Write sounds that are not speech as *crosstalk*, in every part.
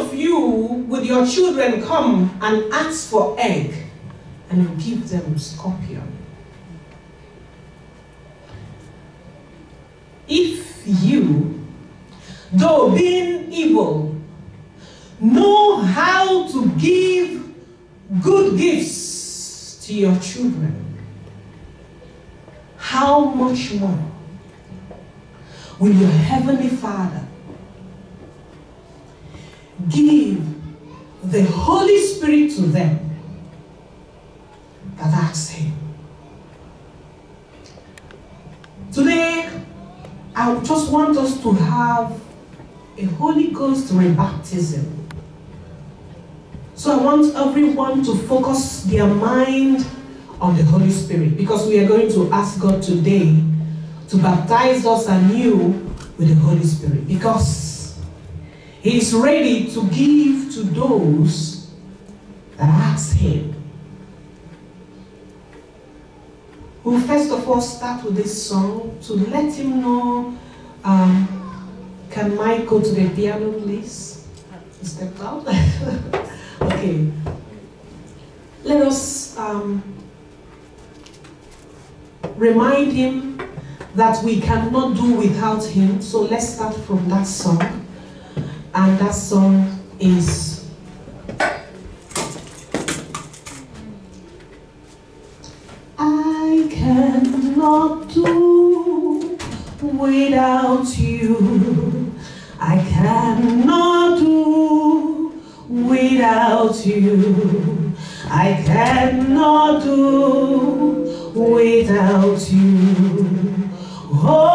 of you with your children come and ask for egg and you give them scorpion? If you, though being evil, know how to give good gifts to your children, how much more will your heavenly Father give the Holy Spirit to them that ask Him? Today, I just want us to have a Holy Ghost rebaptism. So I want everyone to focus their mind on the Holy Spirit because we are going to ask God today to baptize us anew with the Holy Spirit because He is ready to give to those that ask Him. We'll first of all start with this song to let Him know. Um, can Mike go to the piano, please? Stepped out. *laughs* okay. Let us um, remind Him that we cannot do without Him. So let's start from that song. And that song is I cannot do without you. I cannot do without you. I cannot do without you. Holy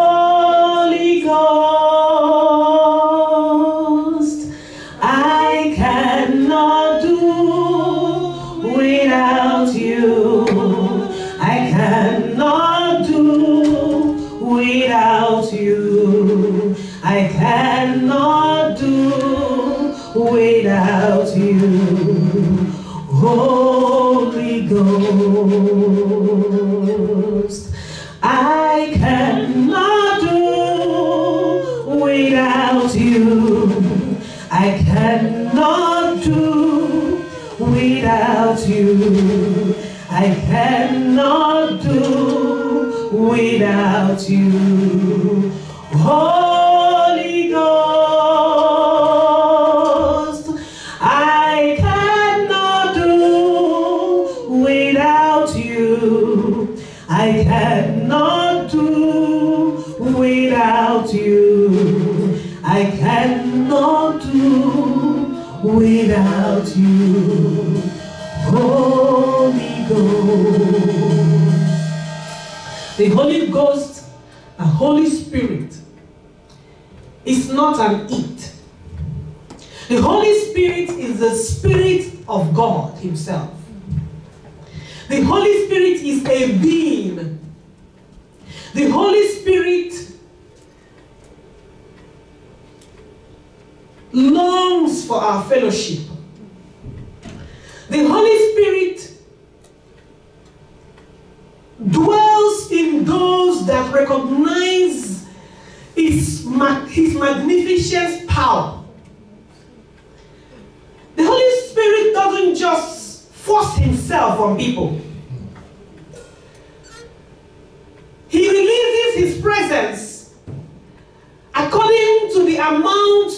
is not an it. The Holy Spirit is the Spirit of God Himself. The Holy Spirit is a being. The Holy Spirit longs for our fellowship. The Holy Spirit dwells in those that recognize His, his magnificent power. The Holy Spirit doesn't just force Himself on people, He releases His presence according to the amount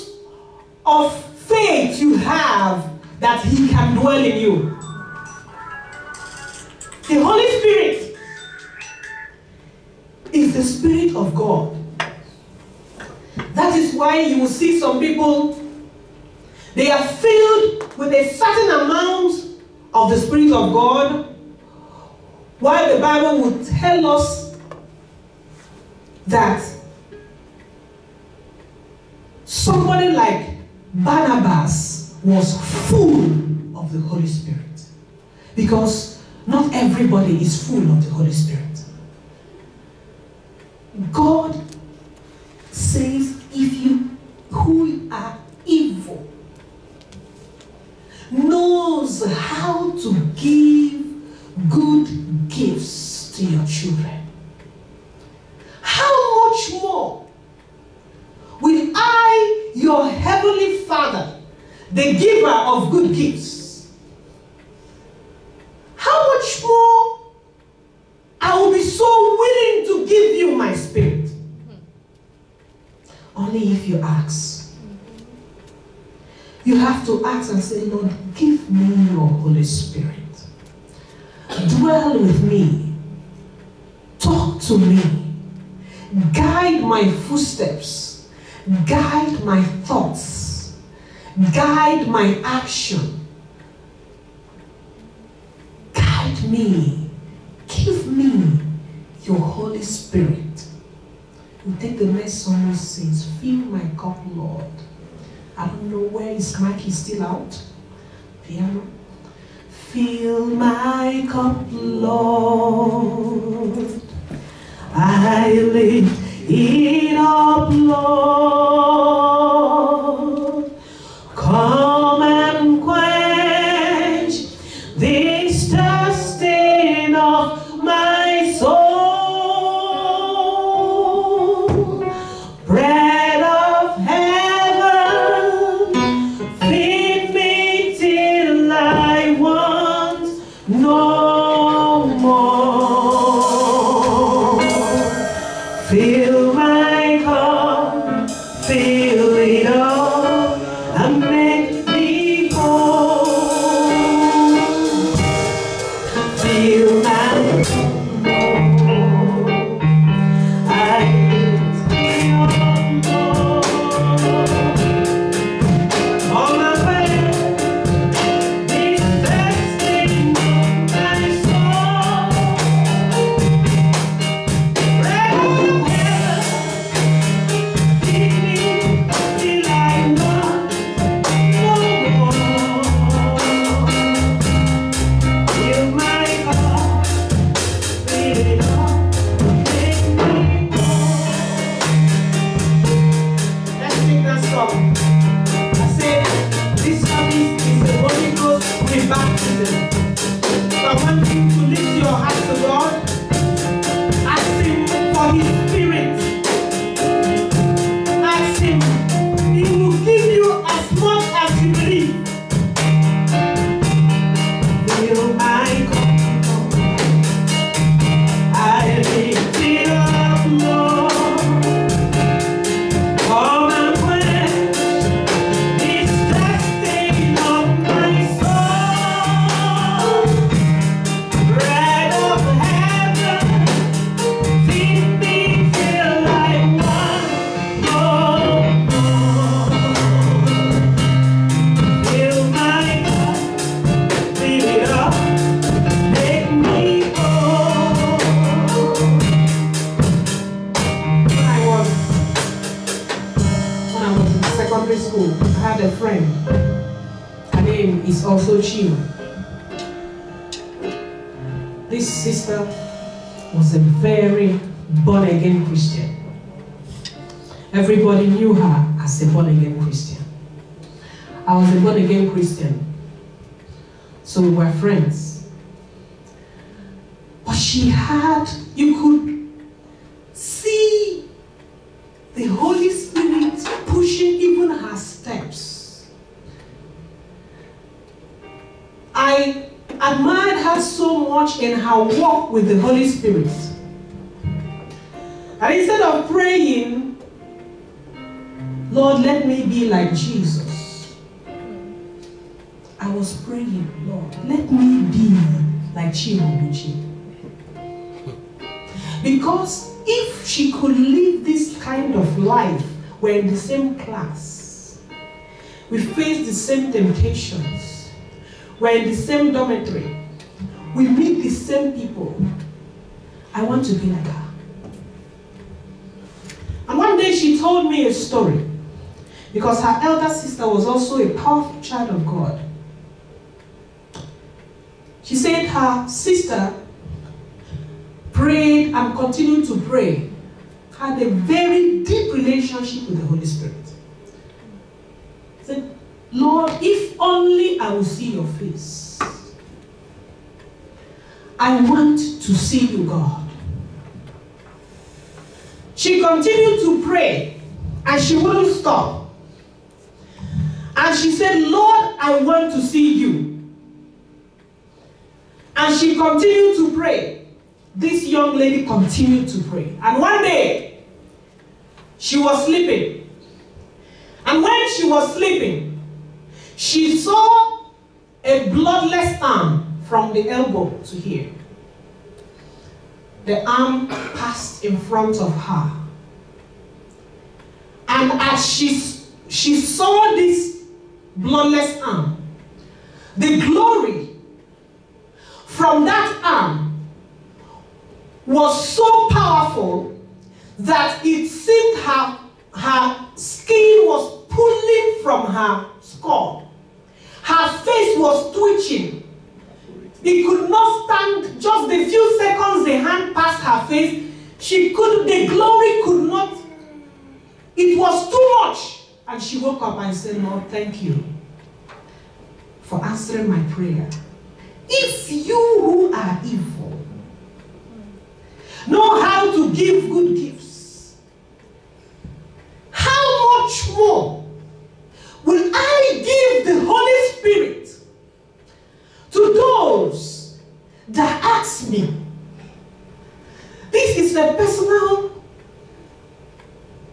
of faith you have that He can dwell in you. The Holy Spirit is the Spirit of God. That is why you will see some people, they are filled with a certain amount of the Spirit of God, while the Bible would tell us that somebody like Barnabas was full of the Holy Spirit. Because not everybody is full of the Holy Spirit. God says, if you who are evil knows how to give good gifts to your children, how much more will I, your heavenly Father, the giver of good gifts, how much more I will be so willing to give you my spirit? Only if you ask. You have to ask and say, Lord, give me your Holy Spirit. Dwell with me. Talk to me. Guide my footsteps. Guide my thoughts. Guide my action. Guide me. Give me your Holy Spirit. Take the next song which says, Fill my cup, Lord. I don't know where is Mike is still out. Piano. Fill my cup, Lord. I lift it up, Lord. Cup, fill it So we were friends. But she had, you could see the Holy Spirit pushing even her steps. I admired her so much in her walk with the Holy Spirit. And instead of praying, Lord, let me be like Jesus, I was praying, Lord, let me be like Chimabuchi. Because if she could live this kind of life, we're in the same class, we face the same temptations, we're in the same dormitory, we meet the same people. I want to be like her. And one day she told me a story because her elder sister was also a powerful child of God. She said her sister prayed and continued to pray, had a very deep relationship with the Holy Spirit. Said, Lord, if only I will see your face. I want to see you, God. She continued to pray and she wouldn't stop. And she said, Lord, I want to see you. And she continued to pray. This young lady continued to pray. And one day, she was sleeping. And when she was sleeping, she saw a bloodless arm from the elbow to here. The arm passed in front of her. And as she, she saw this bloodless arm, the glory from that arm was so powerful that it seemed her, her skin was pulling from her skull. Her face was twitching. It could not stand just the few seconds the hand passed her face. She could, the glory could not, it was too much. And she woke up and said, Lord, thank you for answering my prayer. If you who are evil know how to give good gifts, how much more will I give the Holy Spirit to those that ask me? This is a personal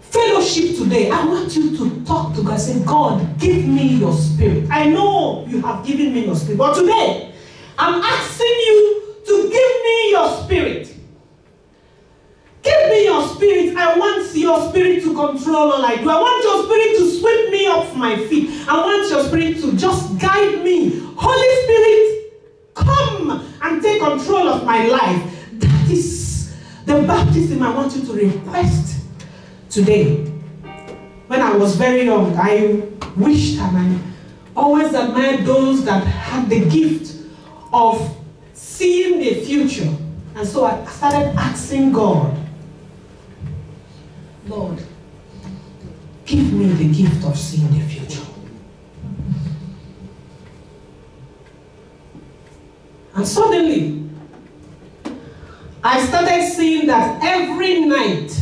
fellowship today. I want you to talk to God. And say, God, give me your spirit. I know you have given me your spirit, but today I'm asking you to give me your spirit. Give me your spirit. I want your spirit to control all I do. I want your spirit to sweep me off my feet. I want your spirit to just guide me. Holy Spirit, come and take control of my life. That is the baptism I want you to request today. When I was very young, I wished and I always admired those that had the gift of seeing the future. And so I started asking God, Lord, give me the gift of seeing the future. And suddenly, I started seeing that every night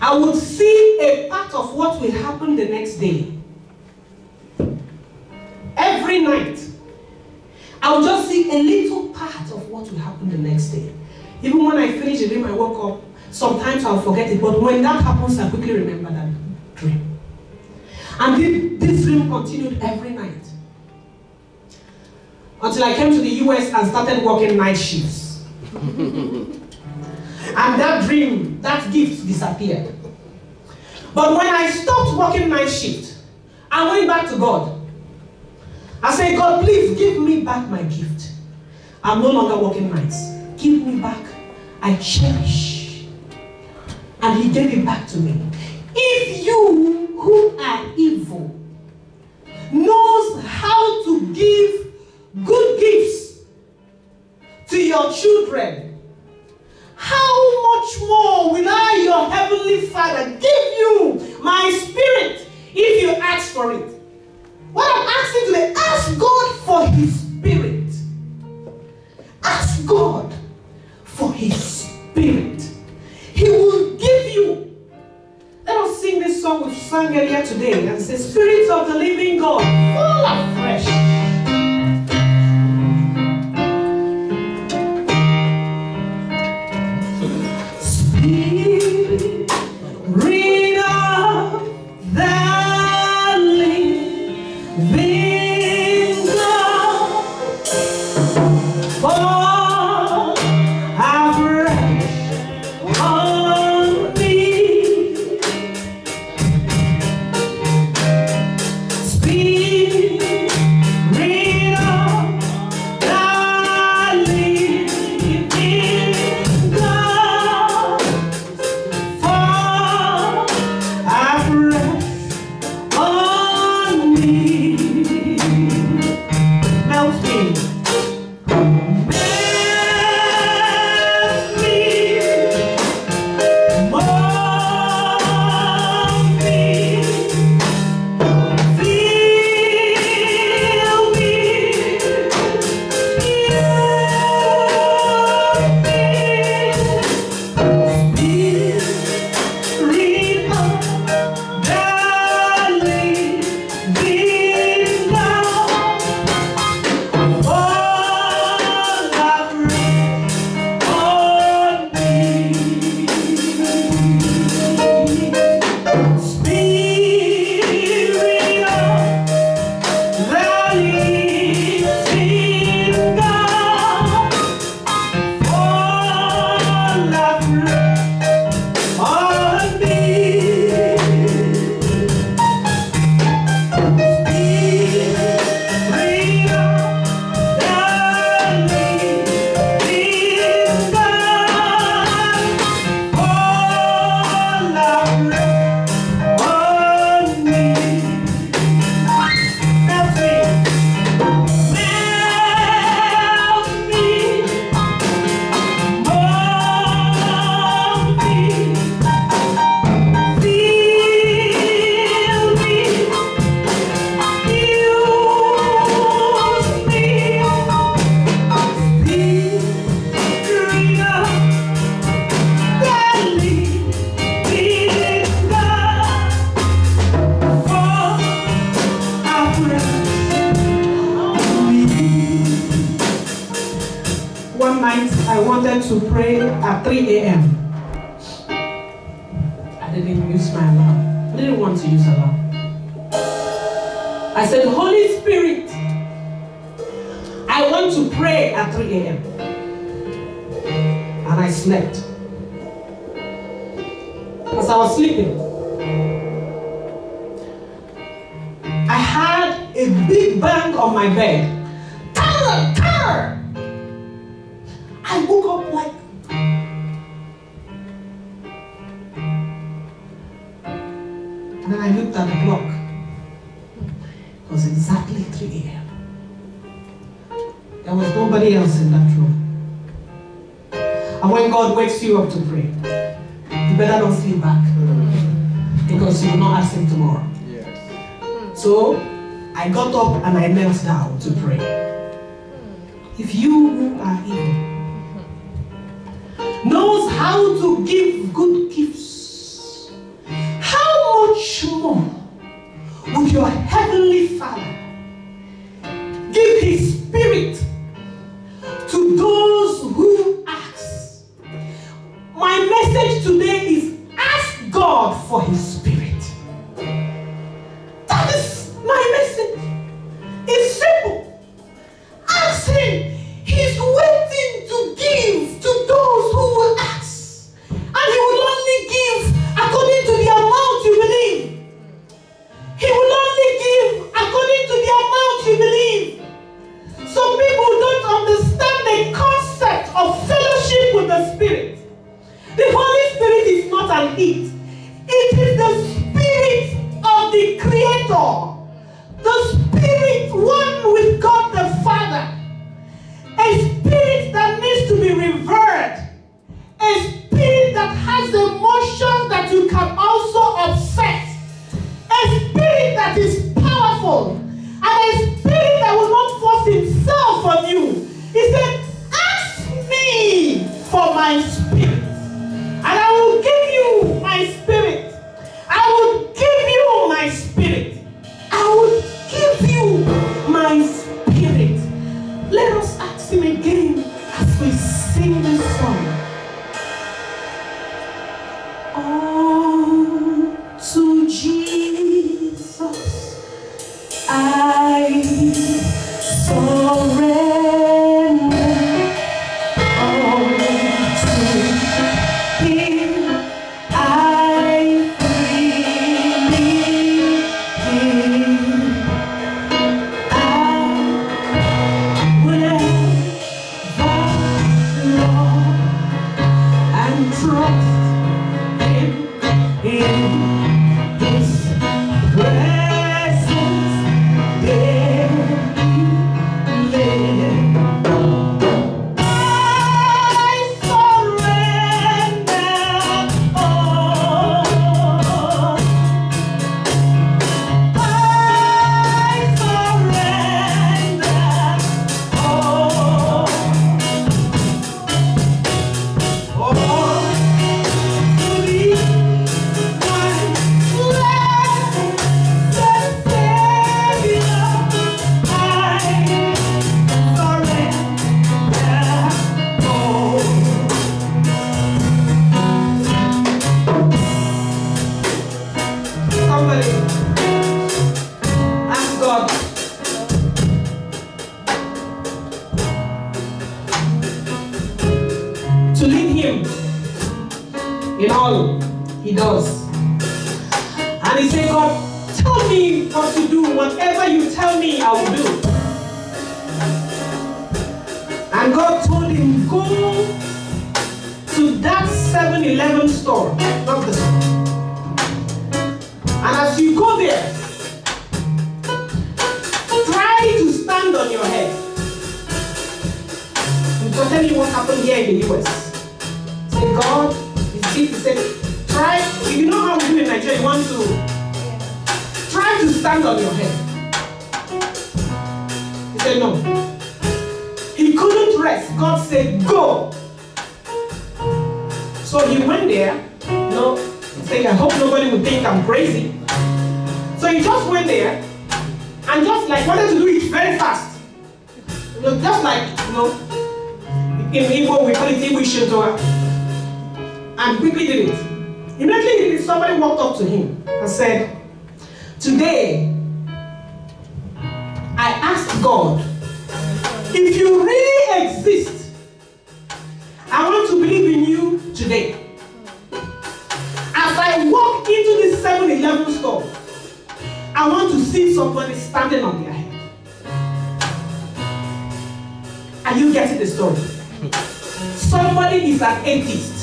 I would see a part of what will happen the next day. Every night, I would just see a little part of what will happen the next day. Even when I finish the dream, I woke up, sometimes I'll forget it, but when that happens, I quickly remember that dream. And this dream continued every night. Until I came to the US and started working night shifts. *laughs* and that dream, that gift disappeared. But when I stopped working night shift, I went back to God. I said, God, please give me back my gift. I'm no longer working nights. Give me back. I cherish. And he gave it back to me. If you who are evil knows how to give good gifts to your children, how much more will I, your heavenly Father, give you my spirit if you ask for it? What I'm asking today, ask God for His Spirit. Ask God for His Spirit. He will give you. Let us sing this song we sang earlier today and say, Spirit of the living God, fall afresh. 3 a.m. you better not sleep back. Because you will not ask him tomorrow. Yes. So I got up and I knelt down to pray. If you who are evil knows how to give good gifts, how much more would your heavenly Father The in all he does. And he said, God, tell me what to do. Whatever you tell me, I will do. And God told him, go to that 7 Eleven store, not this one. And as you go there, try to stand on your head. Just telling you what happened here in the US. Say, God, he said, try, you know how we do in Nigeria, you want to try to stand on your head. He said, no. He couldn't rest. God said, go. So he went there, you know, saying, I hope nobody will think I'm crazy. So he just went there and just like wanted to do it very fast. You know, just like, you know, In Igbo, we call it Iwishintoa. And quickly did it. Immediately, somebody walked up to him and said, Today, I asked God, if you really exist, I want to believe in you today. As I walk into this 7 Eleven store, I want to see somebody standing on their head. Are you getting the story? Somebody is an atheist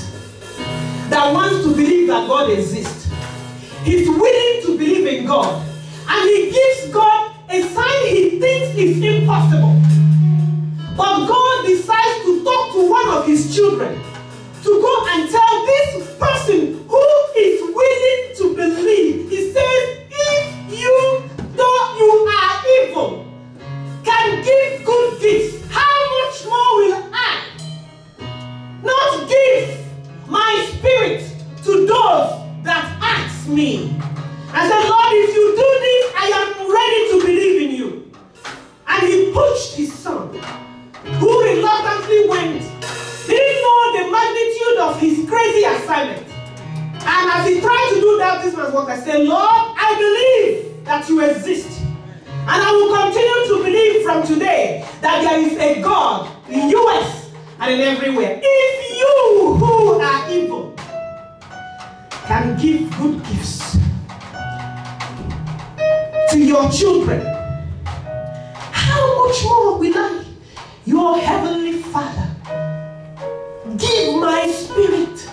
that wants to believe that God exists. He's willing to believe in God. And he gives God a sign he thinks is impossible. But God decides to talk to one of his children to go and tell this person who is willing to believe. He says, if you, though you are evil, can give good gifts, I said, Lord, if you do this, I am ready to believe in you. And he pushed his son, who reluctantly went, didn't know the magnitude of his crazy assignment. And as he tried to do that, this man's work, I said, Lord, I believe that you exist. And I will continue to believe from today that there is a God in US and in everywhere. If you who are evil can give good gifts to your children, how much more will I, your heavenly Father, give my spirit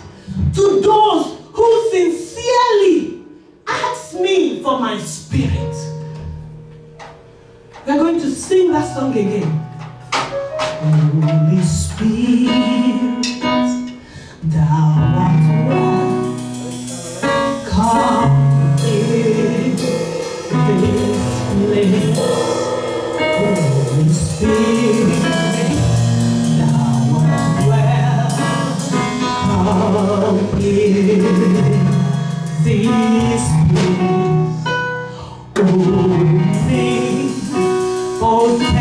to those who sincerely ask me for my spirit? We're going to sing that song again. Holy welcome in this place. Holy O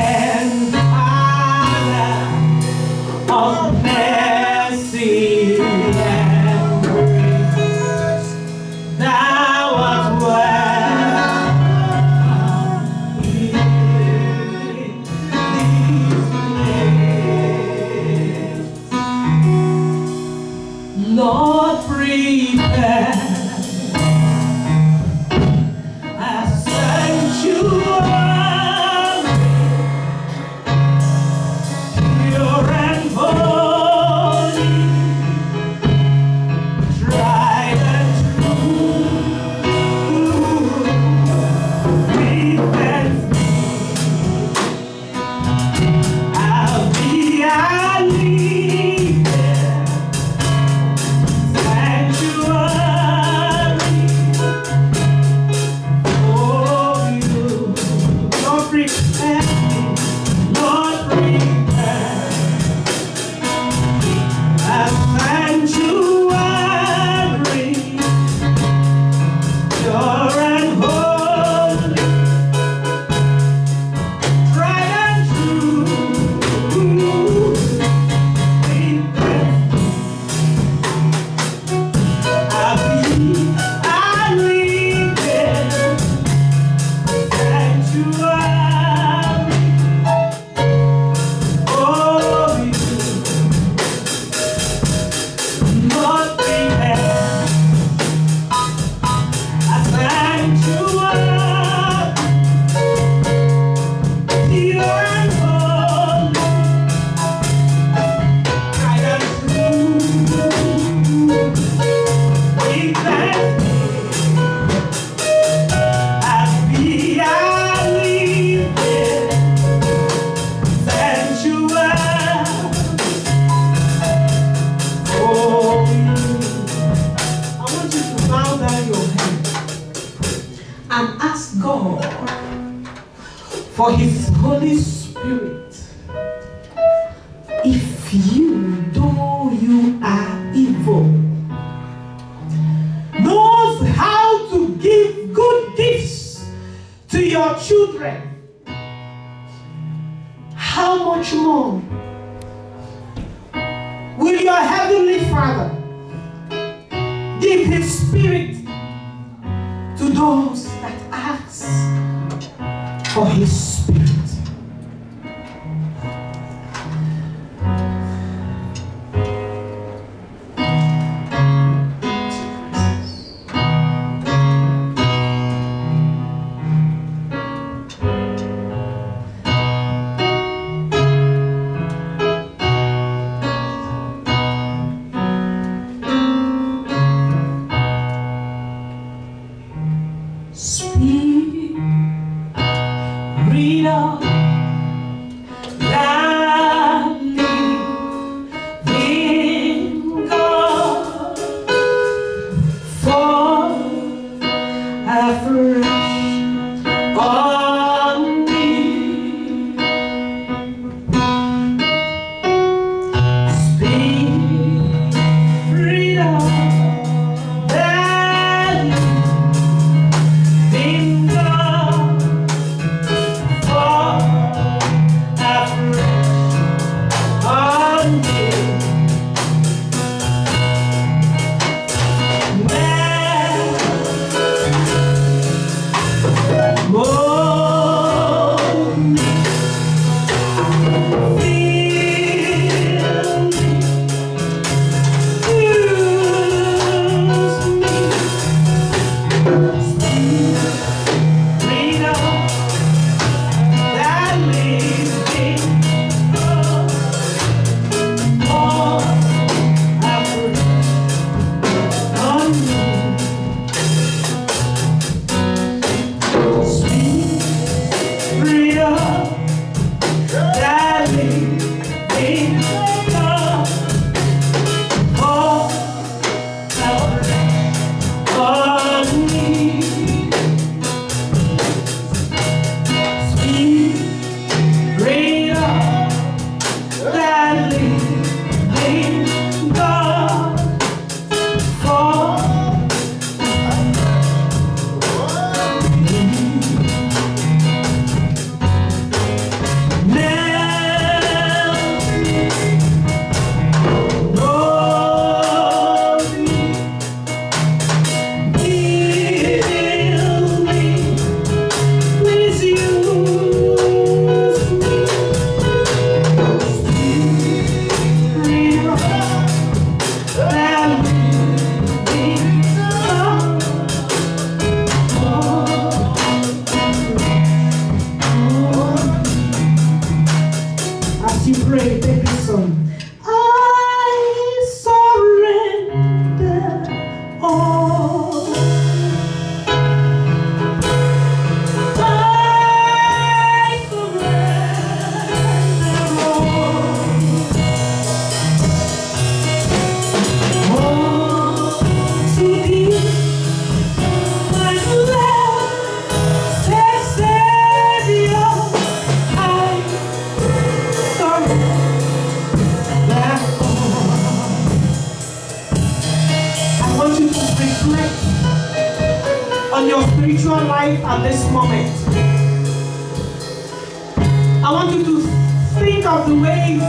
of the ways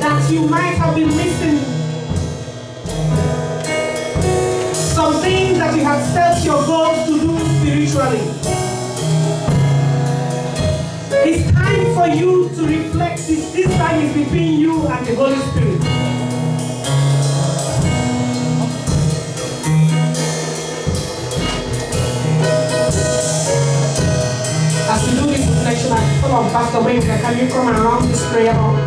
that you might have been missing. Some things that you have set your goals to do spiritually. It's time for you to reflect this. This time is between you and the Holy Spirit. Thank you. like, hold on, Pastor Wayne, can you come and run this?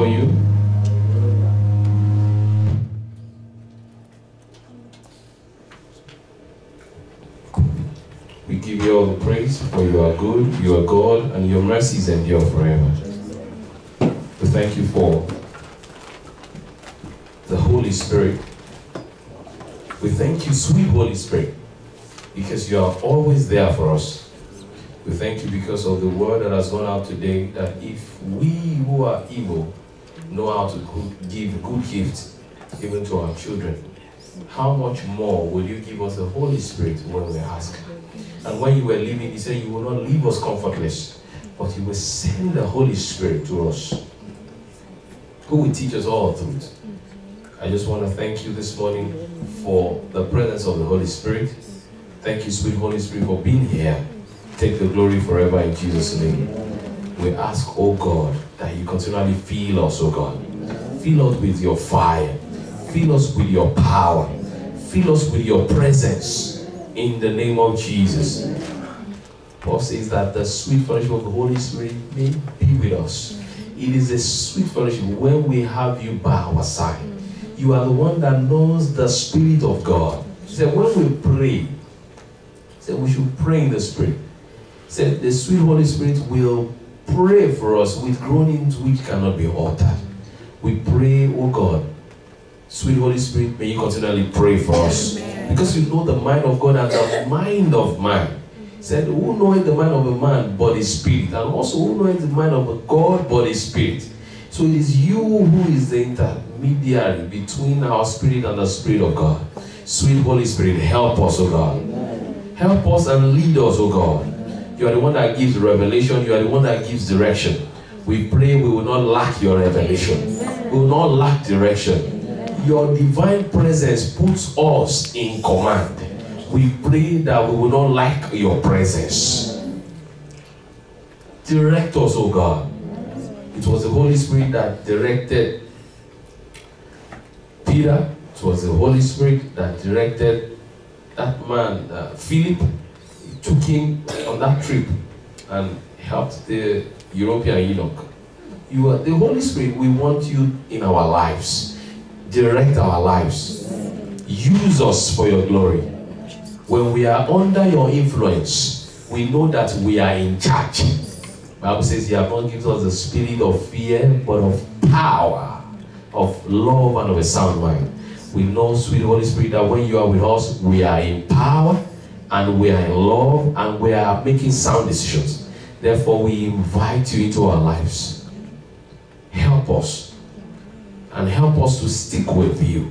for you. We give you all the praise, for you are good, you are God, and your mercies endure forever. We thank you for the Holy Spirit. We thank you, sweet Holy Spirit, because you are always there for us. We thank you because of the word that has gone out today that if we who are evil know how to good- give good gifts even to our children, how much more will you give us the Holy Spirit when we ask? And when you were leaving, he said, You will not leave us comfortless, but you will send the Holy Spirit to us, who will teach us all truth. I just want to thank you this morning for the presence of the Holy Spirit. Thank you, sweet Holy Spirit, for being here. Take the glory forever in Jesus' name. We ask, oh God, that you continually fill us, oh God. Fill us with your fire. Fill us with your power. Fill us with your presence in the name of Jesus. Paul says that the sweet fellowship of the Holy Spirit may be with us. It is a sweet fellowship when we have you by our side. You are the one that knows the Spirit of God. He said, when we pray, said we should pray in the Spirit. He said the sweet Holy Spirit will pray for us with groanings which cannot be altered. We pray, oh God, sweet Holy Spirit, may you continually pray for us. Because you know the mind of God and the mind of man. Said, Who knoweth the mind of a man but his spirit? And also who knoweth the mind of a God but his spirit? So it is you who is the intermediary between our spirit and the spirit of God. Sweet Holy Spirit, help us, oh God. Help us and lead us, oh God. You are the one that gives revelation, you are the one that gives direction. We pray we will not lack your revelation, we will not lack direction. Your divine presence puts us in command. We pray that we will not lack your presence. Direct us, oh God. It was the Holy Spirit that directed Peter. It was the Holy Spirit that directed that man, uh, Philip. Took him on that trip and helped the Ethiopian eunuch. You are the Holy Spirit. We want you in our lives. Direct our lives. Use us for your glory. When we are under your influence, we know that we are in charge. Bible says He has not given us the spirit of fear, but of power, of love, and of a sound mind. We know, sweet Holy Spirit, that when you are with us, we are in power, and we are in love, and we are making sound decisions. Therefore, we invite you into our lives. Help us, and help us to stick with you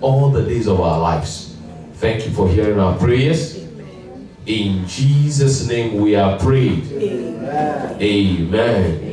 all the days of our lives. Thank you for hearing our prayers. In Jesus' name we are prayed. Amen.